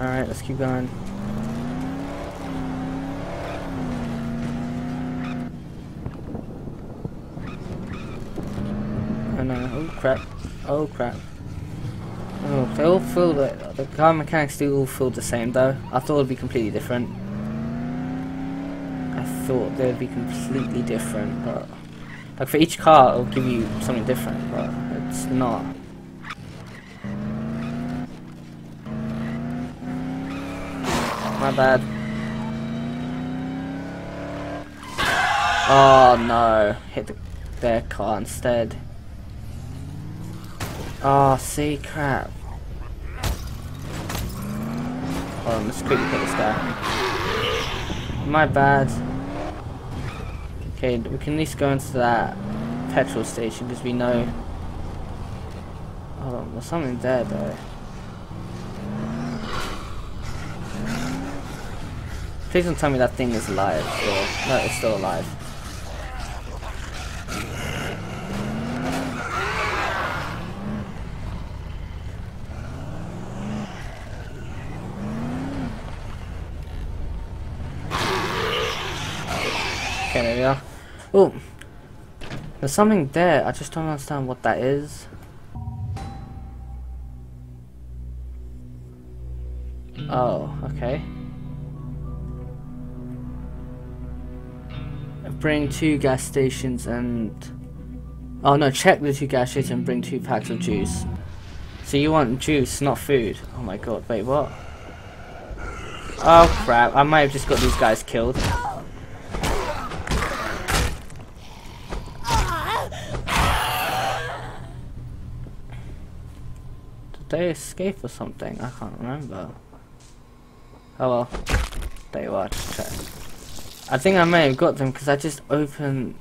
Alright, let's keep going. Oh no, oh crap. Oh crap. Oh, they all feel the the car mechanics do all feel the same though. I thought it'd be completely different. I thought they'd be completely different, but like for each car it'll give you something different, but it's not. My bad. Oh no, hit the, their car instead. Oh, see, crap. Hold on, let's quickly hit this guy. My bad. Okay, we can at least go into that petrol station because we know. Hold on, there's something there though. Please don't tell me that thing is alive. Or, no, it's still alive. Okay, there we are. Oh, there's something there. I just don't understand what that is. Oh, okay. Bring two gas stations and... Oh no, check the two gas stations and bring two packs of juice. So you want juice, not food. Oh my god, wait, what? Oh crap, I might have just got these guys killed. Did they escape or something? I can't remember. Oh well. There you are, just check. I think I may have got them because I just opened...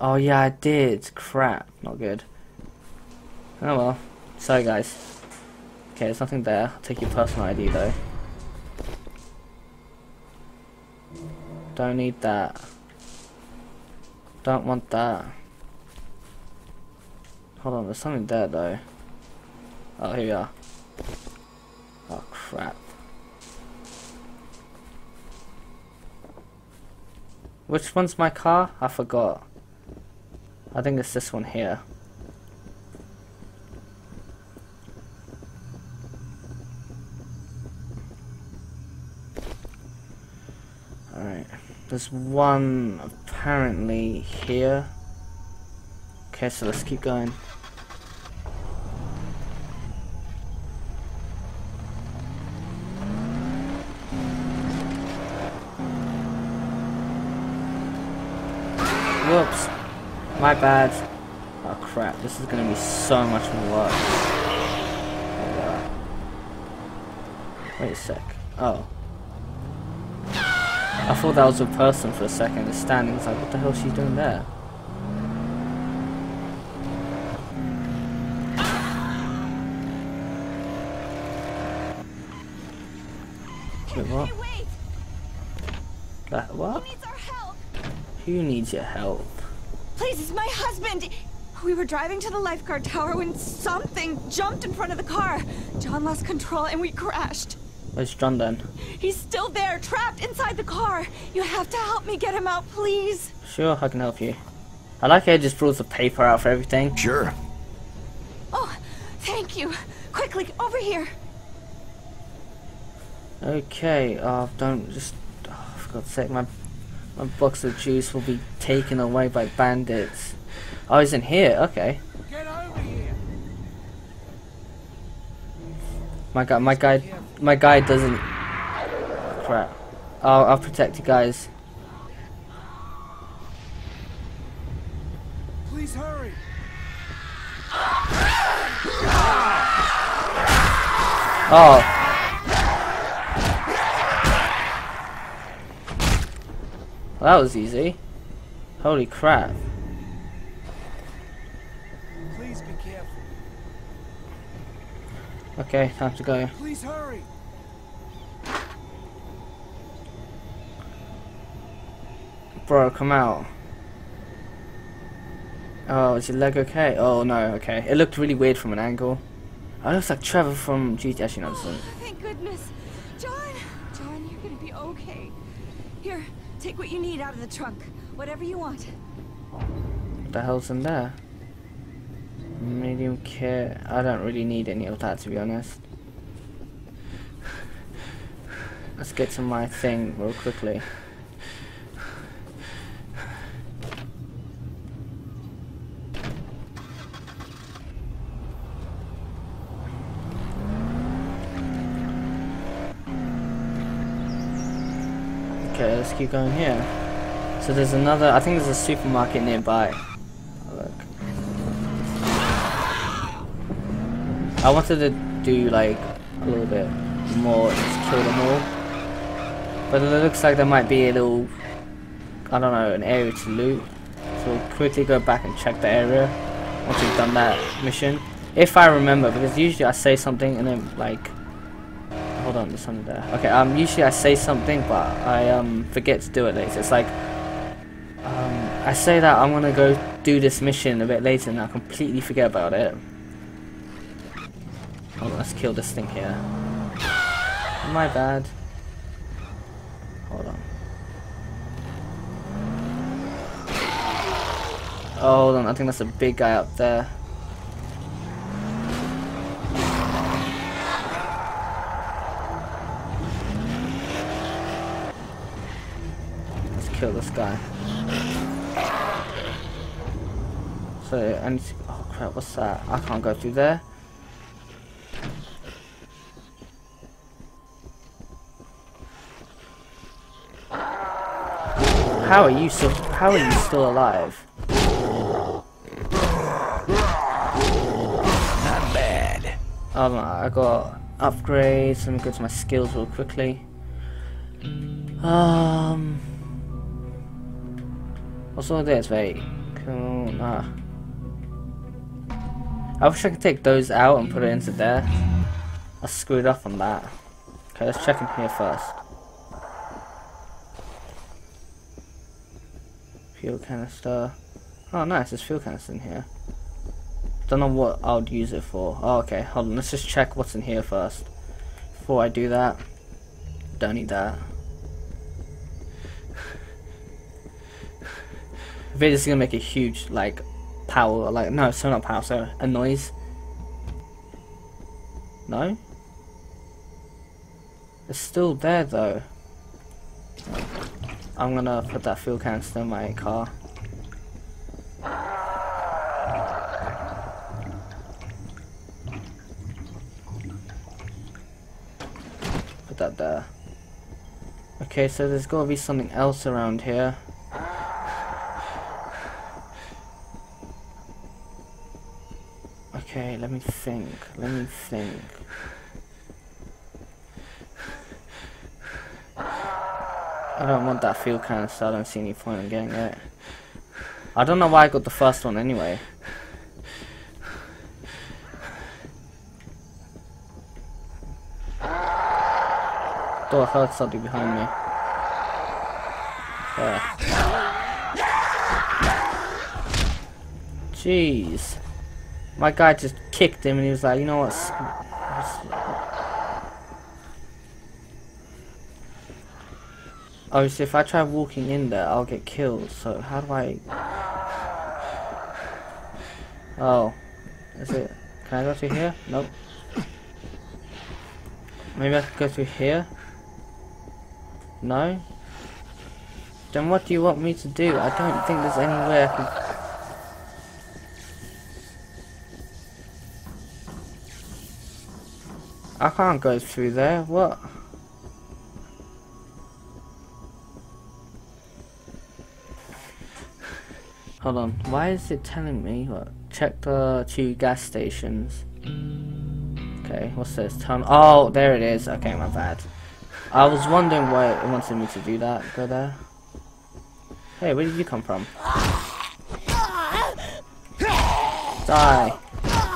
Oh yeah, I did. Crap. Not good. Oh well. Sorry guys. Okay, there's nothing there. I'll take your personal ID though. Don't need that. Don't want that. Hold on, there's something there though. Oh, here we are. Oh crap. Which one's my car? I forgot. I think it's this one here. Alright. There's one apparently here. Okay, so let's keep going. Whoops. Oh crap, this is gonna be so much work. Wait a sec. Oh. I thought that was a person for a second. It's standing. It's like, what the hell is she doing there? Wait, what? Hey, wait! That, what? Needs! Who needs your help? Please, it's my husband! We were driving to the lifeguard tower when something jumped in front of the car. John lost control and we crashed. Where's John then? He's still there, trapped inside the car. You have to help me get him out, please. Sure, I can help you. I like how he just pulls the paper out for everything. Sure. Oh, thank you. Quickly, over here. Okay, uh, don't just... Oh, for God's sake, my, my box of juice will be taken away by bandits. Oh, he's in here, okay. Get over here! My guy, my guy, my guy doesn't... Crap. I'll, I'll protect you guys. Please hurry! Oh. Well, that was easy. Holy crap. Please be careful. Okay, time to go. Please hurry! Bro, come out. Oh, is your leg okay? Oh no, okay. It looked really weird from an angle. Oh, looks like Trevor from GT. Actually, no, it doesn't. Oh, thank goodness. John! John, you're gonna be okay. Here, take what you need out of the trunk. Whatever you want. What the hell's in there? Medium care. I don't really need any of that to be honest. Let's get to my thing real quickly. Keep going here. So there's another, I think there's a supermarket nearby. Look. I wanted to do like a little bit more just kill them all. But it looks like there might be a little, I don't know, an area to loot. So we'll quickly go back and check the area once we've done that mission. If I remember, because usually I say something and then like hold on, there's something there. Okay, um, usually I say something, but I um forget to do it later. It's like um, I say that I'm gonna go do this mission a bit later, and I completely forget about it. On, let's kill this thing here. My bad. Hold on. Oh, hold on, I think that's a big guy up there. Kill this guy. So, I need to, oh crap, what's that? I can't go through there. How are you so, how are you still alive? Not bad. Um, I got upgrades. Let me go to my skills real quickly. Um, all this? Wait, cool. Nah. I wish I could take those out and put it into there. I screwed up on that. Okay, let's check in here first. Fuel canister. Oh, nice. There's fuel canister in here. Don't know what I would use it for. Oh, okay. Hold on. Let's just check what's in here first. Before I do that. Don't need that. This is gonna make a huge, like, power, like, no, so not power, so a noise. No? It's still there, though. I'm gonna put that fuel canister in my car. Put that there. Okay, so there's gotta be something else around here. Okay, let me think. Let me think. I don't want that fuel canister. I don't see any point in getting it. I don't know why I got the first one anyway. Thought I heard something behind me. There. Jeez. My guy just kicked him and he was like, you know what? Obviously, if I try walking in there, I'll get killed. So how do I? Oh, is it? Can I go through here? Nope. Maybe I could go through here. No. Then what do you want me to do? I don't think there's any way I can. I can't go through there. What? Hold on. Why is it telling me? What? Check the two gas stations. Okay, what's this? Turn. Oh, there it is. Okay, my bad. I was wondering why it wanted me to do that. Go there. Hey, where did you come from? Die.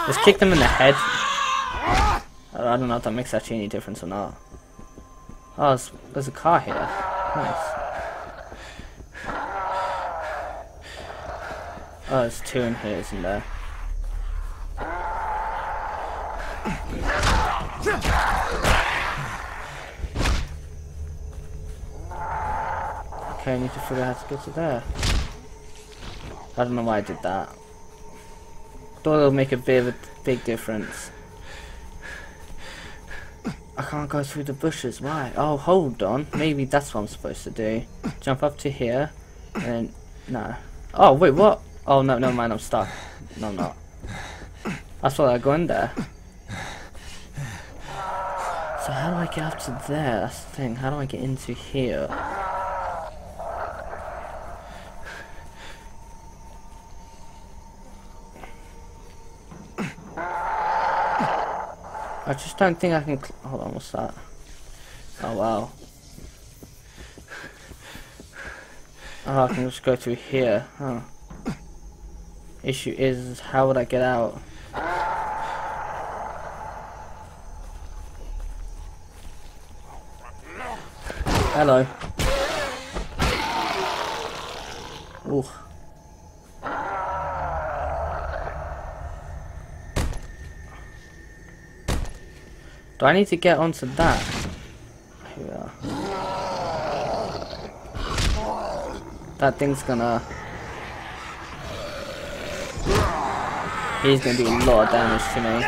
Just kick them in the head. I don't know if that makes actually any difference or not. Oh, there's, there's a car here. Nice. Oh, there's two in here, isn't there? Okay, I need to figure out how to get to there. I don't know why I did that. Thought it would make a bit of a big difference. I can't go through the bushes, why? Oh, hold on. Maybe that's what I'm supposed to do. Jump up to here, and no. Oh, wait, what? Oh, no, never mind, I'm stuck. No, I'm not. I thought I'd go in there. So how do I get up to there? That's the thing. How do I get into here? I just don't think I can. Hold on, what's that? Oh wow. Oh, I can just go through here, huh? Issue is, how would I get out? Hello. Ooh. Do I need to get onto that? That thing's gonna... He's gonna do a lot of damage to me.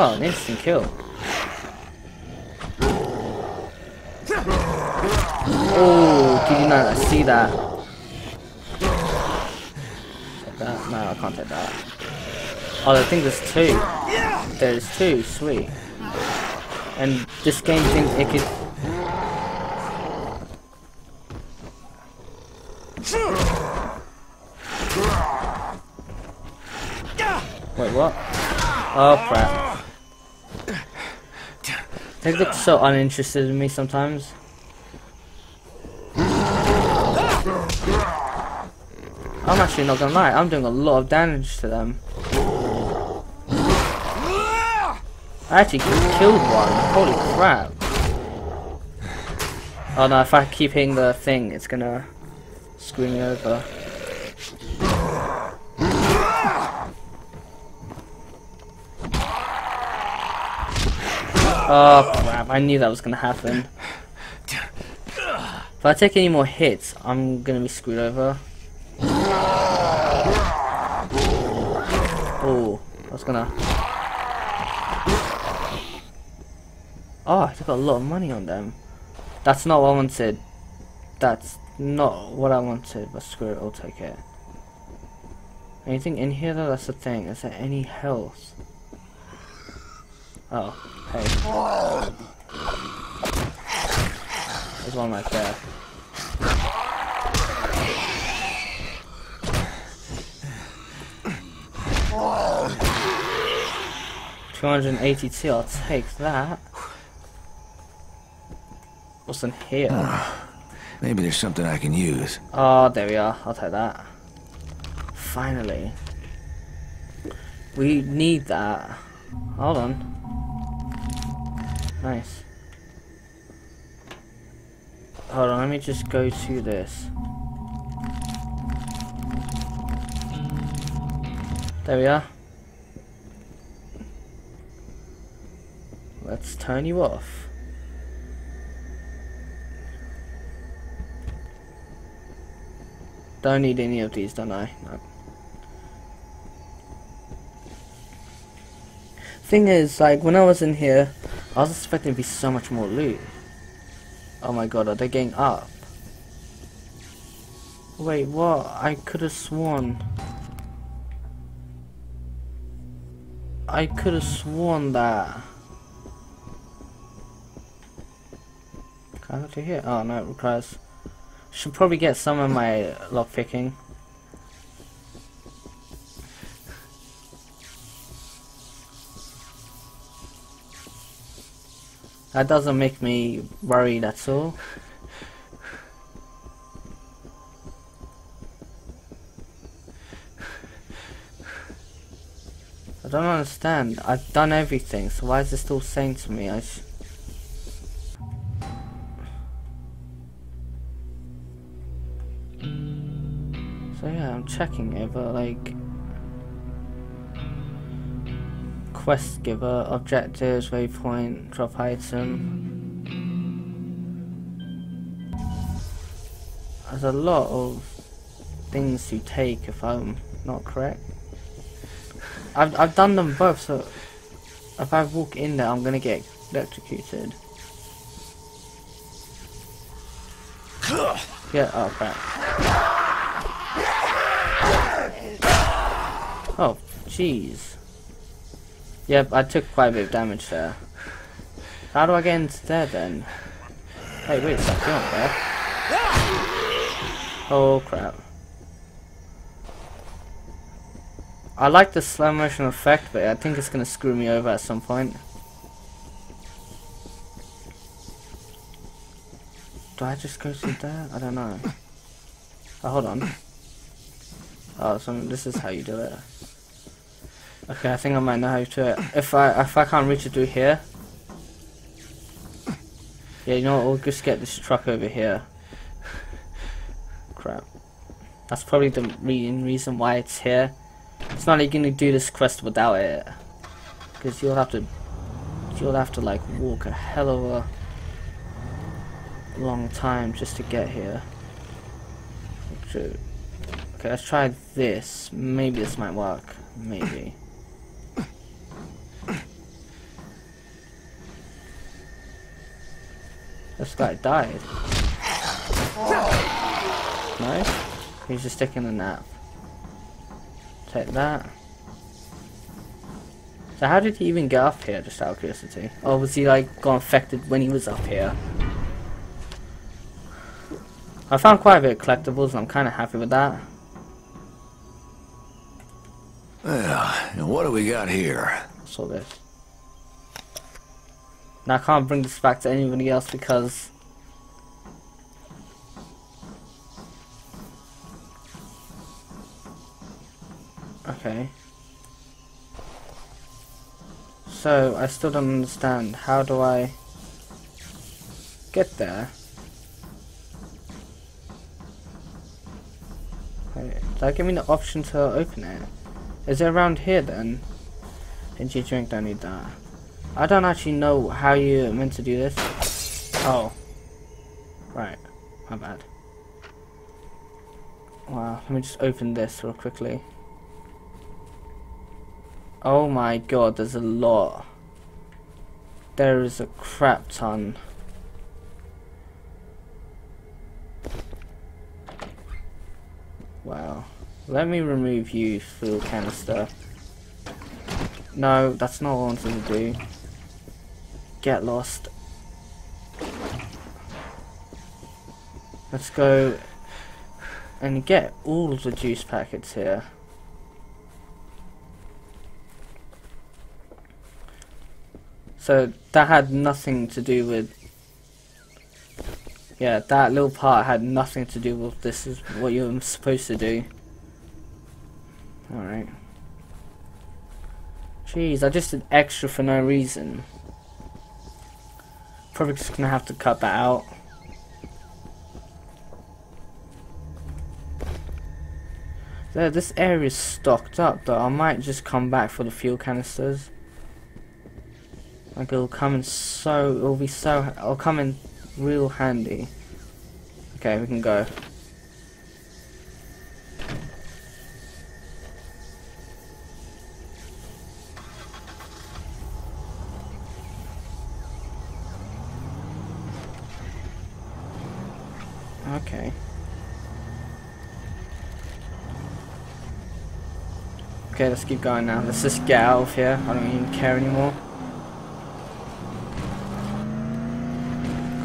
Oh, an instant kill. Oh, did you not see that? Take that? No, I can't take that. Oh, I think there's two. There's two, sweet. And this game thinks it could... Wait, what? Oh, crap. They look so uninterested in me sometimes. I'm actually not gonna lie, I'm doing a lot of damage to them. I actually killed one, holy crap. Oh no, if I keep hitting the thing, it's gonna screw me over. Oh crap, I knew that was gonna happen. If I take any more hits, I'm gonna be screwed over. gonna... Oh, I took a lot of money on them. That's not what I wanted. That's not what I wanted, but screw it, I'll take it. Anything in here though? That's the thing. Is there any health? Oh, hey. There's one right there. Oh. 282, I'll take that. What's in here? Ah, maybe there's something I can use. Oh, there we are. I'll take that. Finally. We need that. Hold on. Nice. Hold on, let me just go to this. There we are. Let's turn you off. Don't need any of these, don't I? No. Thing is, like, when I was in here, I was expecting to be so much more loot. Oh my god, are they getting up? Wait, what? I could have sworn. I could have sworn that. I to here? Oh no, it requires. Should probably get some of my lock picking. That doesn't make me worried at all. I don't understand. I've done everything, so why is it still saying to me I checking it, but like... quest giver, objectives, waypoint, drop item. There's a lot of things to take if I'm not correct. I've, I've done them both, so if I walk in there, I'm gonna get electrocuted. Yeah, oh crap. Oh, jeez. Yep, I took quite a bit of damage there. How do I get into there then? Hey, wait a sec, you're not there. Oh crap. I like the slow motion effect, but I think it's gonna screw me over at some point. Do I just go through there? I don't know. Oh, hold on. Oh, so this is how you do it. Okay, I think I might know how to it. If I if I can't reach it through here, yeah, you know what? We'll just get this truck over here. Crap. That's probably the main reason why it's here. It's not even gonna do this quest without it, because you'll have to you'll have to like walk a hell of a long time just to get here. True. Okay, let's try this. Maybe this might work. Maybe. This guy died. Nice. He's just taking a nap. Take that. So how did he even get up here, just out of curiosity? Or was he like got infected when he was up here? I found quite a bit of collectibles and I'm kind of happy with that. We got here? Saw this. Now I can't bring this back to anybody else because Okay. So I still don't understand. How do I get there? Wait, did that give me the option to open it? Is it around here then? Energy drink, don't need that. I don't actually know how you're meant to do this. Oh. Right. My bad. Wow, let me just open this real quickly. Oh my god, there's a lot. There is a crap ton. Wow. Let me remove you, fuel canister. No, that's not what I wanted to do. Get lost. Let's go and get all the juice packets here. So that had nothing to do with yeah, that little part had nothing to do with this is what you're supposed to do. Alright. Jeez, I just did extra for no reason. Probably just gonna have to cut that out. There, this area is stocked up though. I might just come back for the fuel canisters. Like it'll come in so, it'll be so, it'll come in real handy. Okay, we can go. Okay, let's keep going now. Let's just get out of here. I don't even care anymore.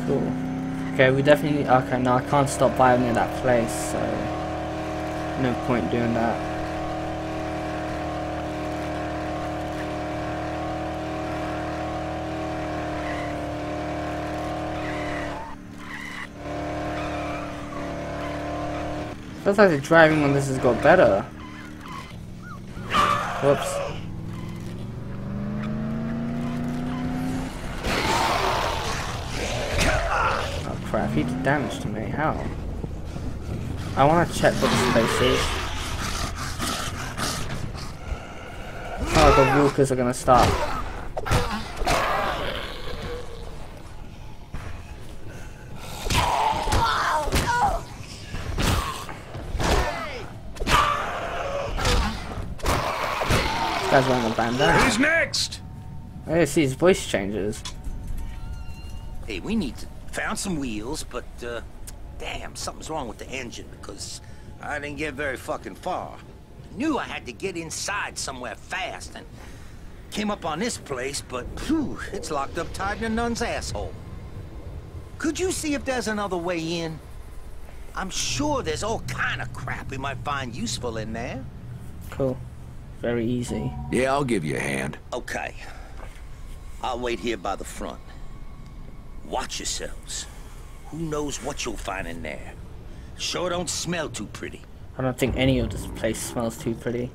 Cool. Okay, we definitely... Okay, no, I can't stop by near that place, so... No point doing that. Feels like the driving on this has got better. Whoops. Oh crap, he did damage to me. How? I want to check what the place is. Oh, the walkers are gonna start. This guy's wearing a bandana. Who's next? I yeah, see his voice changes. Hey, we need to found some wheels, but uh, damn, something's wrong with the engine because I didn't get very fucking far. Knew I had to get inside somewhere fast and came up on this place, but phew, it's locked up tight in a nun's asshole. Could you see if there's another way in? I'm sure there's all kind of crap we might find useful in there. Cool. Very easy. Yeah, I'll give you a hand. Okay. I'll wait here by the front. Watch yourselves. Who knows what you'll find in there? Sure don't smell too pretty. I don't think any of this place smells too pretty.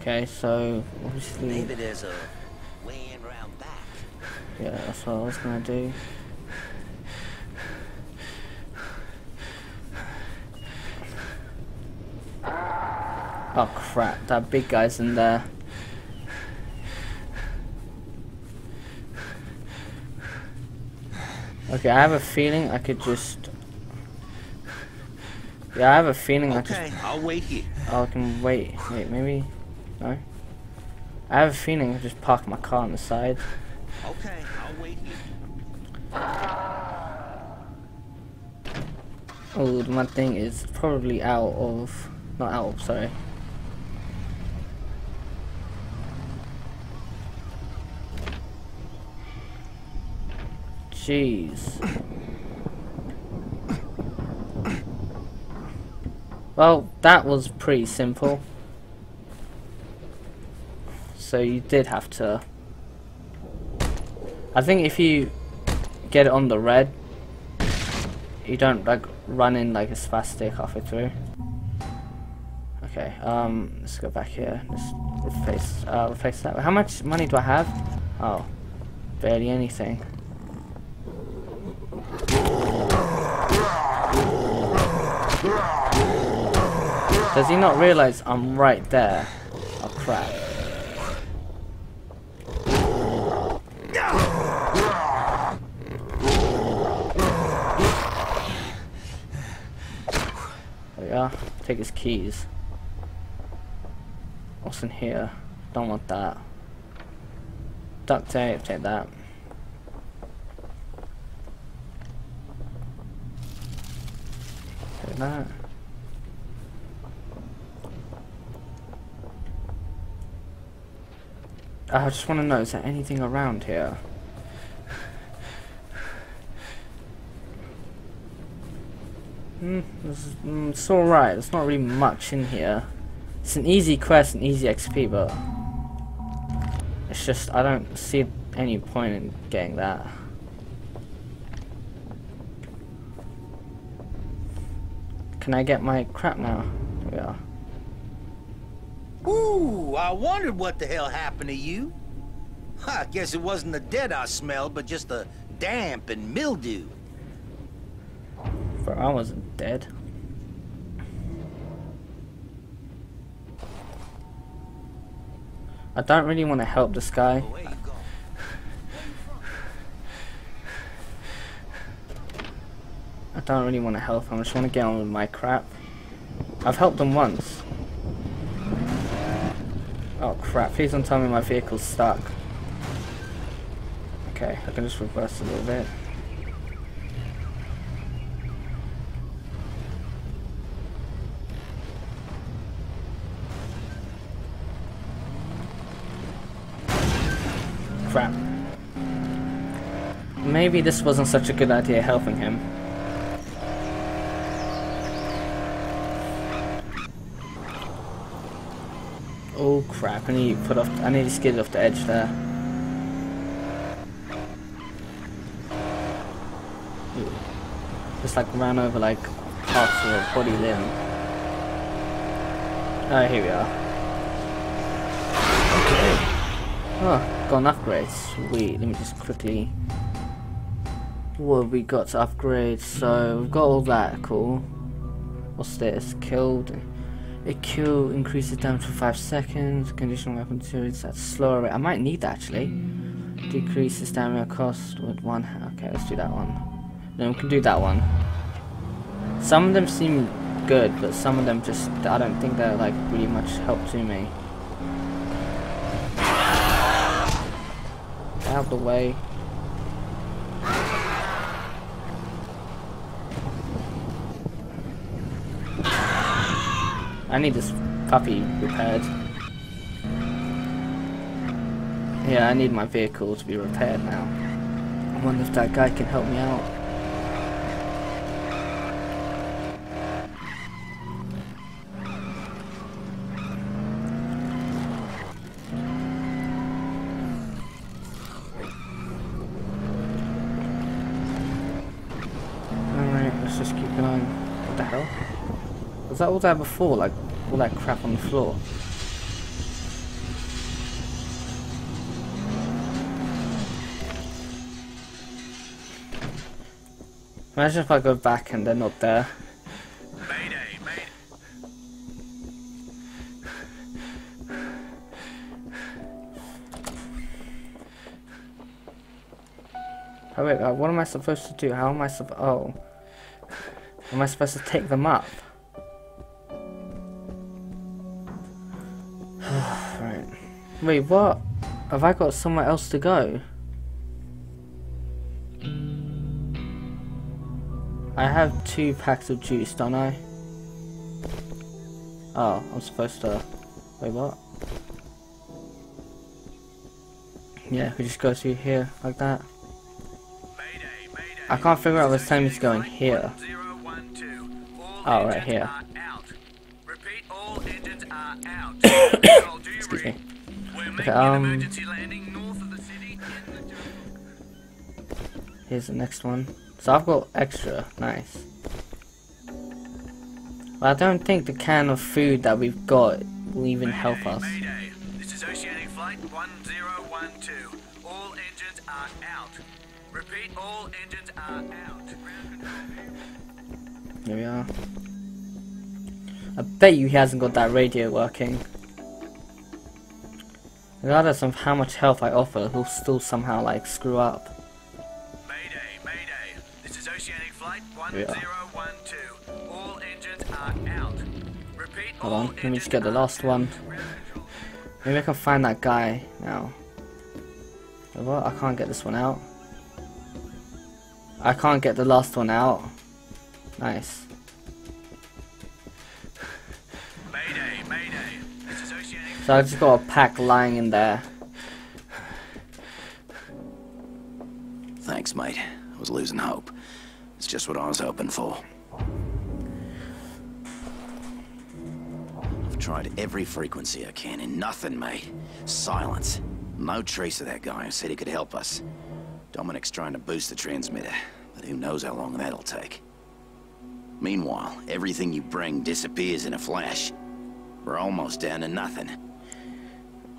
Okay, so obviously, Maybe there's a way in round back. yeah, that's what I was gonna do. Oh crap, that big guy's in there. Okay, I have a feeling I could just... Yeah, I have a feeling I just Okay, I'll wait here. Oh, I can wait. Wait, maybe. No. I have a feeling I just park my car on the side. Okay, I'll wait here. Oh, one thing is probably out of. Not out of, sorry. Jeez. Well, that was pretty simple. So you did have to. I think if you get it on the red, you don't like run in like a spastic halfway through. Okay, um, let's go back here. Let's replace, uh, replace that. How much money do I have? Oh, barely anything. Does he not realize I'm right there? Oh crap. There we are. Take his keys. What's in here? Don't want that. Duct tape, take that. I just want to know, is there anything around here? Hmm, this is, mm, it's alright, there's not really much in here. It's an easy quest and easy XP, but... It's just, I don't see any point in getting that. Can I get my crap now? There we are. Ooh, I wondered what the hell happened to you. I guess it wasn't the dead I smelled, but just the damp and mildew. For I wasn't dead. I don't really want to help this guy. Oh, Where you going? I don't really want to help him. I just want to get on with my crap. I've helped him once. Oh crap, please don't tell me my vehicle's stuck. Okay, I can just reverse a little bit. Crap. Maybe this wasn't such a good idea helping him. Oh crap, I need to put off I need to skid off the edge there. Ooh. Just like ran over like parts of a body limb. Oh here we are. Okay. Oh, got an upgrade. Sweet. Let me just quickly. What have we got to upgrade? So we've got all that. Cool. What's this? Killed. A kill increases damage for 5 seconds. Conditional weapon series at slower rate. I might need that actually. Decreases stamina cost with one. Okay, let's do that one. No, we can do that one. Some of them seem good, but some of them just I don't think they're like really much help to me. Out of the way. I need this puppy repaired. Yeah, I need my vehicle to be repaired now. I wonder if that guy can help me out. All there before? Like, all that crap on the floor? Imagine if I go back and they're not there. Mayday, mayday. Oh wait, uh, what am I supposed to do? How am I sup- oh. Am I supposed to take them up? Wait, what? Have I got somewhere else to go? I have two packs of juice, don't I? Oh, I'm supposed to... Wait, what? Yeah, we just go through here, like that. I can't figure out what time it's going here. Oh, right here. Um, in the Here's the next one. So I've got extra. Nice. But I don't think the can of food that we've got will even help us. This is Oceanic Flight 1012. All engines are out. Repeat, all engines are out. Here we are. I bet you he hasn't got that radio working. Regardless of how much health I offer, he'll still somehow like screw up. Mayday, Mayday. This is Oceanic Flight 1012. All engines are out. Repeat, Hold on, let me just get the last one. Maybe I can find that guy now. What? I can't get this one out. I can't get the last one out. Nice. So I just got a pack lying in there. Thanks, mate. I was losing hope. It's just what I was hoping for. I've tried every frequency I can and nothing, mate. Silence. No trace of that guy who said he could help us. Dominic's trying to boost the transmitter, but who knows how long that'll take. Meanwhile, everything you bring disappears in a flash. We're almost down to nothing.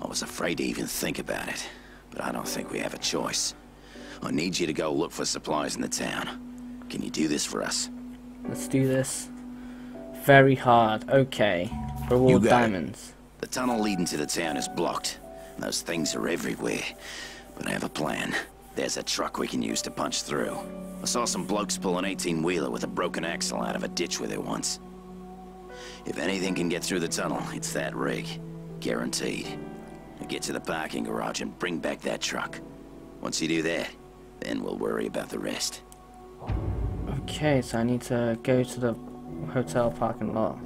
I was afraid to even think about it, but I don't think we have a choice. I need you to go look for supplies in the town. Can you do this for us? Let's do this. Very hard. Okay. Reward got it. diamonds. The tunnel leading to the town is blocked. Those things are everywhere. But I have a plan. There's a truck we can use to punch through. I saw some blokes pull an 18-wheeler with a broken axle out of a ditch with it once. If anything can get through the tunnel, it's that rig. Guaranteed. Now get to the parking garage and bring back that truck. Once you do that, then we'll worry about the rest. Okay, so I need to go to the hotel parking lot.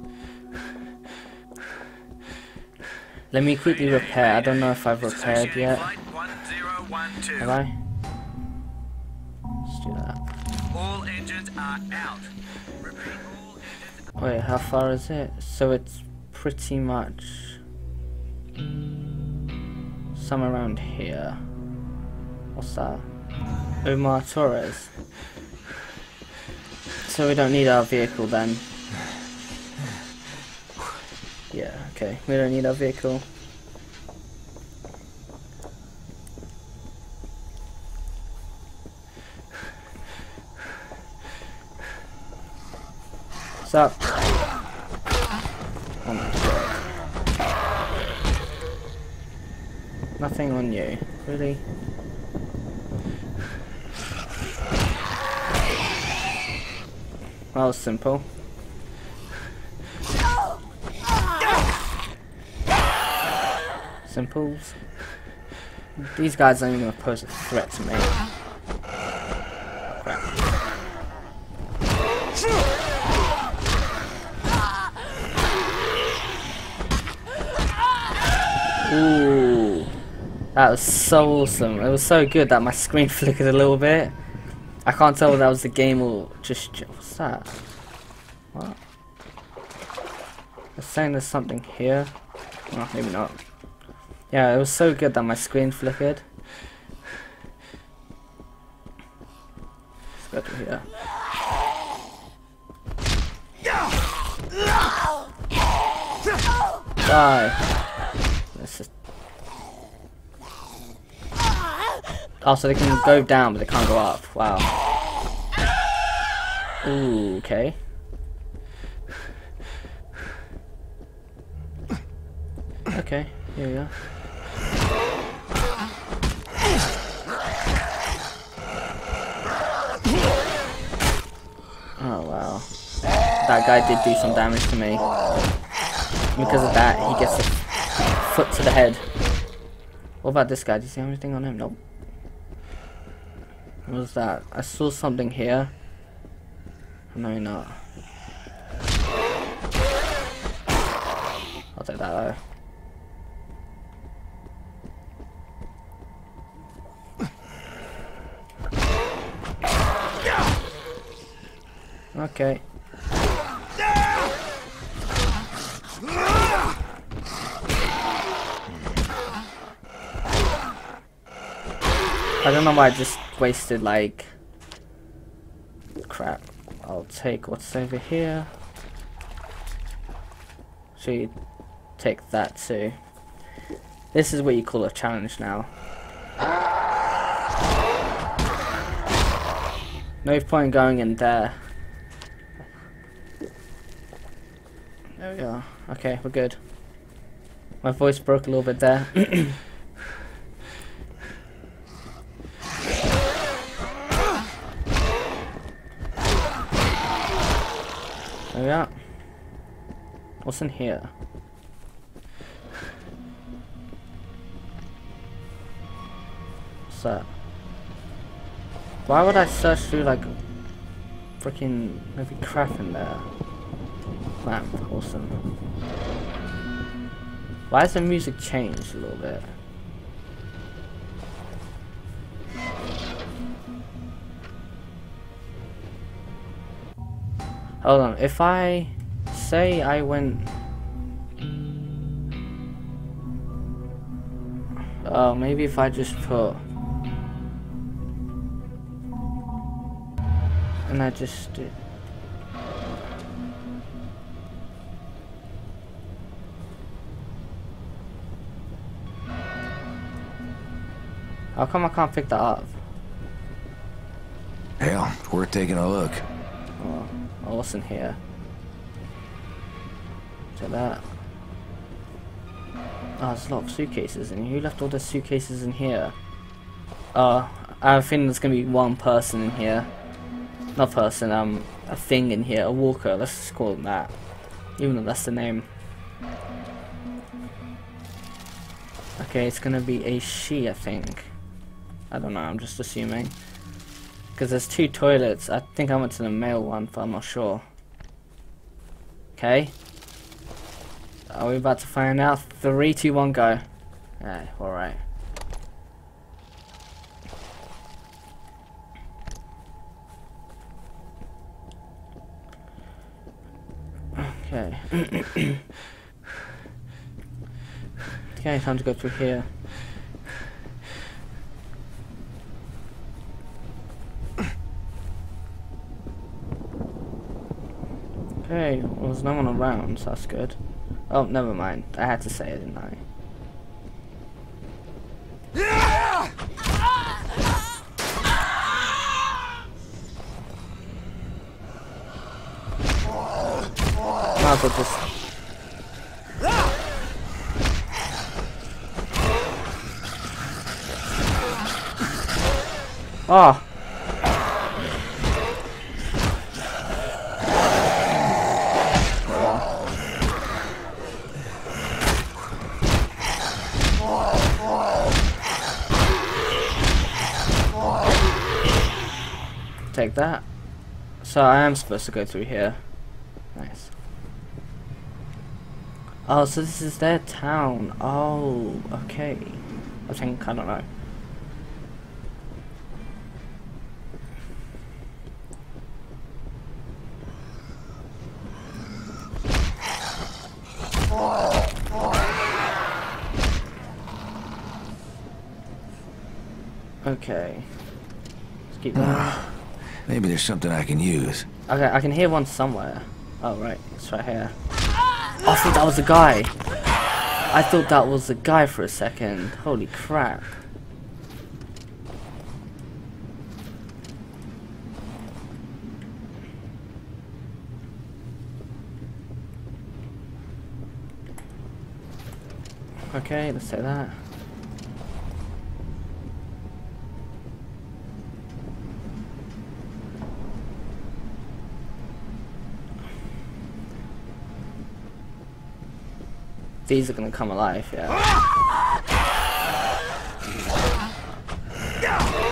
Let me quickly repair. I don't know if I've repaired yet. Flight 1012. Have I? Let's do that. All engines are out. Repeat, all engines are Wait, how far is it? So it's pretty much somewhere around here. What's that? Omar Torres. So we don't need our vehicle then. Yeah, okay. We don't need our vehicle. What's up? On you. Really? Well, simple. Simples. These guys aren't even pose a threat to me. Crap. Ooh. That was so awesome. It was so good that my screen flickered a little bit. I can't tell whether that was the game or just... What's that? What? It's saying there's something here. Oh, maybe not. Yeah, it was so good that my screen flickered. Let's go to here. Die. Let's just... Oh, so they can go down, but they can't go up. Wow. Ooh, okay. Okay, here we go. Oh wow. That guy did do some damage to me. Because of that, he gets a foot to the head. What about this guy? Do you see anything on him? Nope. What was that? I saw something here. No, not. I'll take that though. Okay. I don't know why I just wasted like crap. I'll take what's over here. Should take that too. This is what you call a challenge now. No point going in there. There we are. Okay, we're good. My voice broke a little bit there. there we are. What's in here? What's that? Why would I search through like freaking maybe crap in there? Lamp, awesome. Why has the music changed a little bit? Hold on, if I say I went Oh, maybe if I just put and I just did How come I can't pick that up? Hell, it's worth taking a look. Oh, I wasn't here. Check that. Oh, there's a lot of suitcases in here. Who left all the suitcases in here? Uh, I think there's gonna be one person in here. Not person, um, a thing in here. A walker, let's just call him that. Even though that's the name. Okay, it's gonna be a she, I think. I don't know, I'm just assuming. Because there's two toilets. I think I went to the male one, but I'm not sure. Okay. Are we about to find out? Three, two, one, go. Yeah, alright. Okay. okay, time to go through here. Okay, well, there's no one around, so that's good. Oh, never mind. I had to say it, didn't I? Might as well just... Ah! Oh. Take that. So I am supposed to go through here. Nice. Oh, so this is their town. Oh, okay. I think, I don't know. Okay. Let's keep going. Maybe there's something I can use. Okay, I can hear one somewhere. Oh, right. It's right here. Oh, I thought that was a guy. I thought that was a guy for a second. Holy crap. Okay, let's say that. These are gonna come alive, yeah.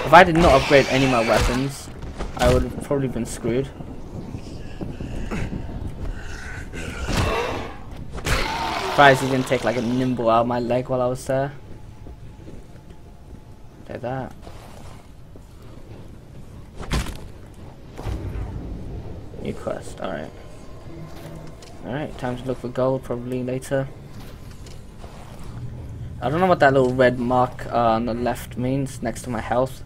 If I did not upgrade any of my weapons, I would have probably been screwed. Surprised he didn't take like a nimble out of my leg while I was there. Take that. New quest, alright. Alright, time to look for gold probably later. I don't know what that little red mark uh, on the left means next to my health.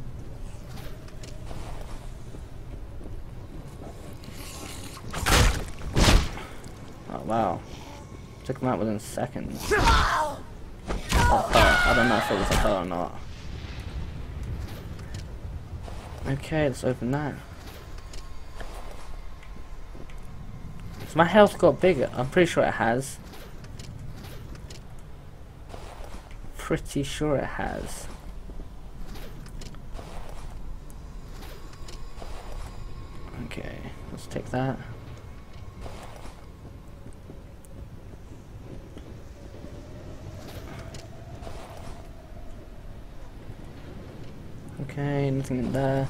Oh wow. Took him out within seconds. Oh, I don't know if it was a her or not. Okay, let's open that. So my health got bigger. I'm pretty sure it has. Pretty sure it has. Okay, let's take that. Okay, nothing in there.